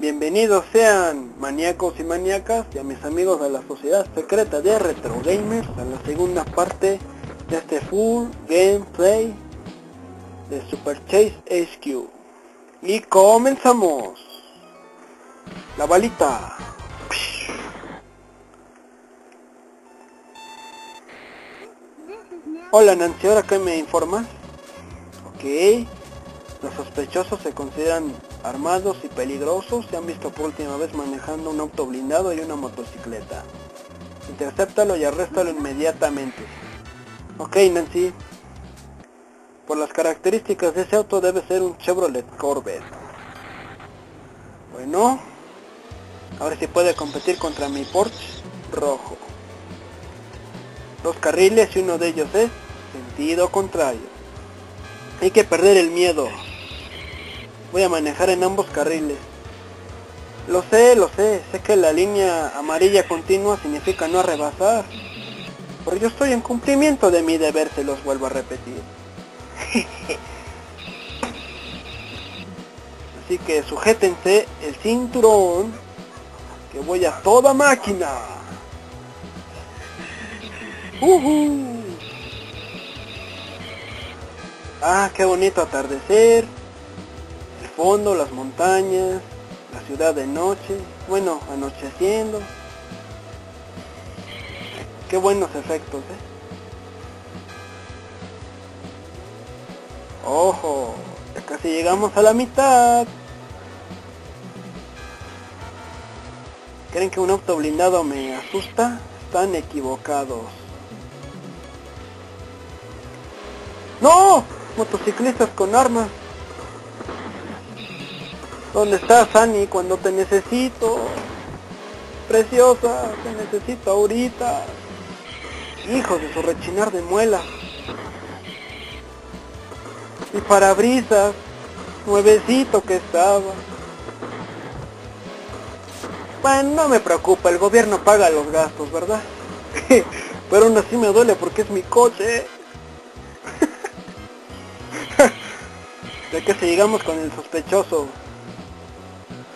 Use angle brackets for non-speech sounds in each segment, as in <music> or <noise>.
Bienvenidos sean maníacos y maníacas y a mis amigos de la sociedad secreta de Retro Gamers a la segunda parte de este full gameplay de Super Chase HQ. Y comenzamos. La balita. Hola Nancy, ¿ahora qué me informas? Ok. Los sospechosos se consideran armados y peligrosos. Se han visto por última vez manejando un auto blindado y una motocicleta. Intercéptalo y arréstalo inmediatamente. Ok, Nancy. Por las características de ese auto debe ser un Chevrolet Corvette. Bueno. A ver si puede competir contra mi Porsche rojo. Dos carriles y uno de ellos es sentido contrario. Hay que perder el miedo. Voy a manejar en ambos carriles. Lo sé, lo sé. Sé que la línea amarilla continua significa no rebasar. Pero yo estoy en cumplimiento de mi deber, se los vuelvo a repetir. <laughs> Así que sujétense el cinturón, que voy a toda máquina. Uh Ah, qué bonito atardecer. Fondo, las montañas, la ciudad de noche. Bueno, anocheciendo. Qué buenos efectos, ¿eh? Ojo, ya casi llegamos a la mitad. ¿Creen que un auto blindado me asusta? Están equivocados. ¡No! Motociclistas con armas. ¿Dónde estás, Annie, cuando te necesito? Preciosa, te necesito ahorita. Hijo de su rechinar de muela. Y parabrisas, nuevecito que estaba. Bueno, no me preocupa, el gobierno paga los gastos, ¿verdad? <laughs> Pero aún así me duele porque es mi coche. <laughs> de que si llegamos con el sospechoso.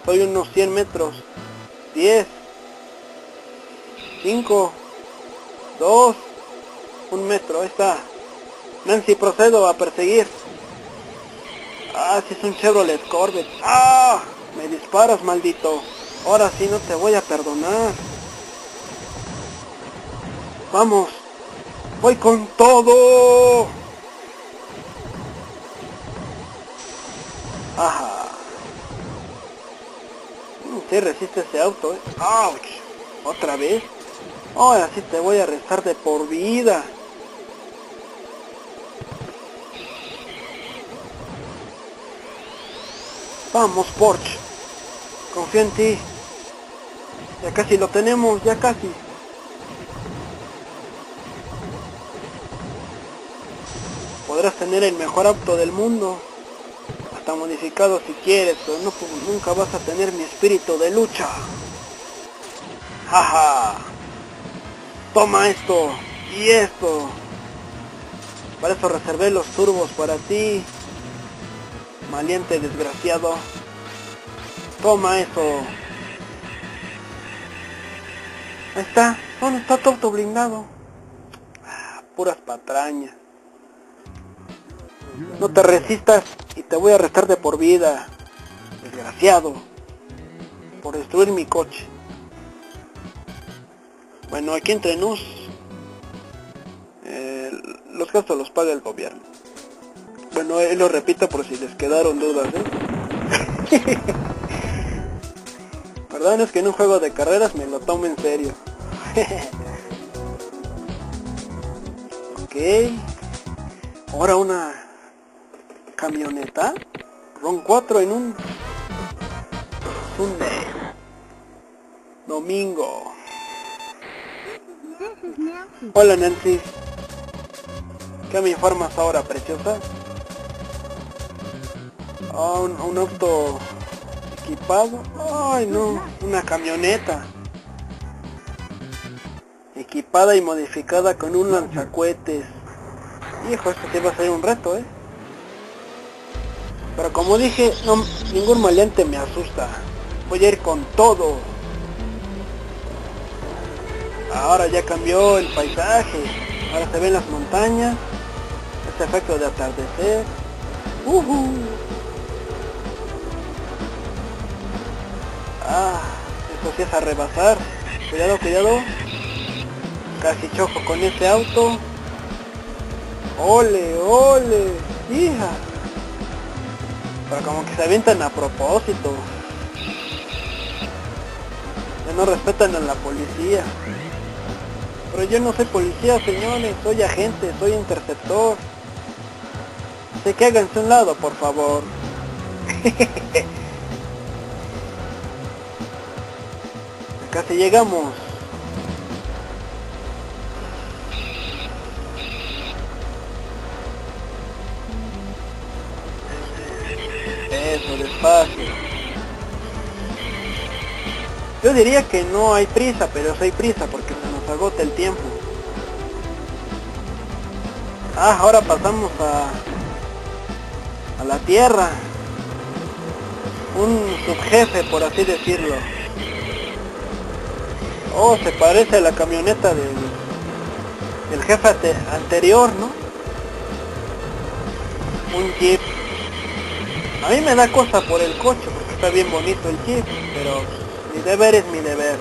Estoy unos 100 metros. 10. 5. 2. Un metro, ahí está. Nancy, procedo a perseguir. Ah, si es un Chevrolet Corvette. Ah, me disparas, maldito. Ahora sí no te voy a perdonar. Vamos. Voy con todo. Ajá. Si resiste ese auto, ¿eh? ¡Auch! ¿Otra vez? Ahora sí te voy a arrestar de por vida. Vamos, Porsche. Confío en ti. Ya casi lo tenemos, ya casi. Podrás tener el mejor auto del mundo. Hasta modificado si quieres, pero no, nunca vas a tener mi espíritu de lucha. Jaja. Toma esto y esto. Para eso reservé los turbos para ti. Maliente desgraciado. Toma eso. Ahí está. ¿Dónde está auto blindado? Ah, puras patrañas. No te resistas y te voy a arrestar de por vida. Desgraciado. Por destruir mi coche. Bueno, aquí entre nos. Eh, los gastos los paga el gobierno. Bueno, él lo repito por si les quedaron dudas, ¿eh? <laughs> Perdón, es que en un juego de carreras me lo tomo en serio. <laughs> ok. Ahora una camioneta. Ron 4 en un Sunday. Domingo. Hola Nancy. ¿Qué me informas ahora, preciosa? Oh, un, auto equipado. Ay, no, una camioneta. Equipada y modificada con un lanzacuetes. Hijo, esto sí va a ser un reto, ¿eh? Pero como dije, ningún maleante me asusta. Voy a ir con todo. Ahora ya cambió el paisaje. Ahora se ven las montañas. Este efecto de atardecer. Uh Ah, esto sí es a rebasar. Cuidado, cuidado. Casi choco con ese auto. Ole, ole, hija. Pero como que se avientan a propósito. Ya no respetan a la policía. Pero yo no soy policía, señores. Soy agente, soy interceptor. Así que háganse un lado, por favor. <laughs> Casi llegamos. Yo diría que no hay prisa, pero sí hay prisa porque se nos agota el tiempo. Ah, ahora pasamos a, a la Tierra. Un subjefe, por así decirlo. Oh, se parece a la camioneta del, del jefe anterior, ¿no? Un jeep. A mí me da cosa por el coche, porque está bien bonito el jeep, pero mi deber es mi deber.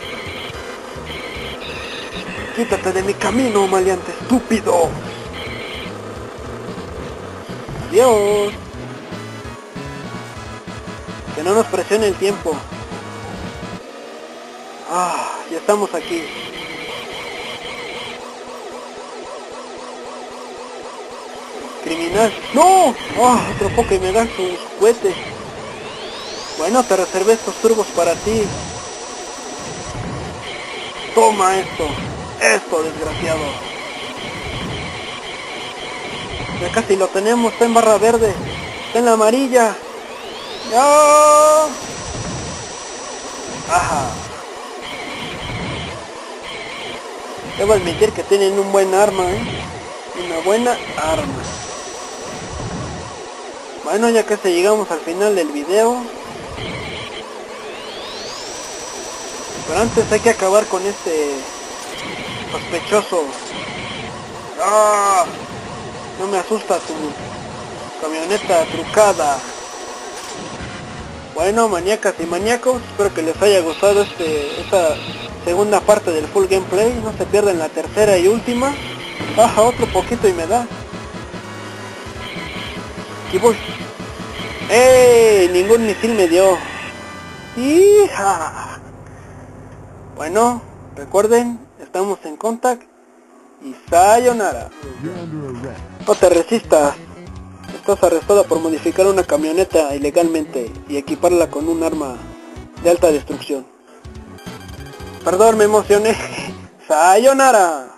Quítate de mi camino, maleante estúpido. Adiós. Que no nos presione el tiempo. Ah, ya estamos aquí. Criminal. ¡No! ¡Ah! otro poco y me dan su cohete. Bueno, te reservé estos turbos para ti. Toma esto. Esto, desgraciado. Ya casi lo tenemos. Está en barra verde. Está en la amarilla. ¡Ya! Ajá. Debo admitir que tienen un buen arma, ¿eh? Una buena arma. Bueno, ya casi llegamos al final del video. Pero antes hay que acabar con este sospechoso. ¡Ah! No me asusta tu camioneta trucada. Bueno, maníacas y maníacos, espero que les haya gustado este esta segunda parte del full gameplay. No se pierdan la tercera y última. Baja otro poquito y me da. Aquí voy. ¡Ey! Ningún misil me dio. ¡Hija! Bueno, recuerden, estamos en contact y sayonara. No te resistas. Estás arrestado por modificar una camioneta ilegalmente y equiparla con un arma de alta destrucción. Perdón, me emocioné. <laughs> Sayonara.